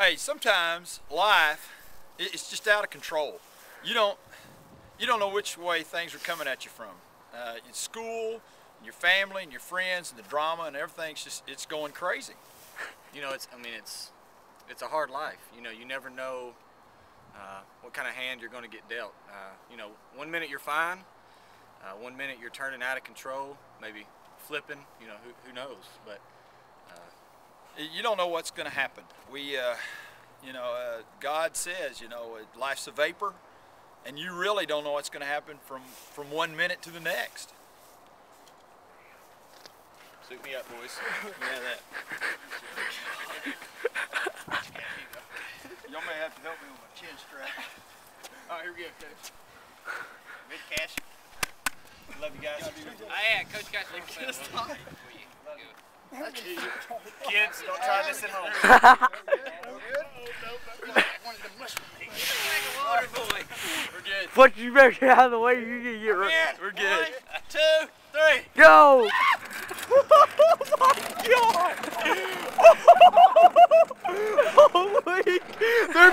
Hey, sometimes life it's just out of control. You don't you don't know which way things are coming at you from. Uh, in school, your family, and your friends, and the drama, and everything's just it's going crazy. You know, it's I mean it's it's a hard life. You know, you never know uh, what kind of hand you're going to get dealt. Uh, you know, one minute you're fine, uh, one minute you're turning out of control, maybe flipping. You know, who, who knows? But uh, you don't know what's going to happen. We, uh, you know, uh, God says, you know, life's a vapor, and you really don't know what's going to happen from from one minute to the next. Suit me up, boys. yeah, that. Y'all may have to help me with my chin strap. All right, here we go, Coach. Good cash. Love you guys. Oh, yeah, Coach got some for you. Kids, don't try this at home. We're good. You better get out of the way. You can get right. We're good. One, two, three. Go! oh my god! Oh, my! They're,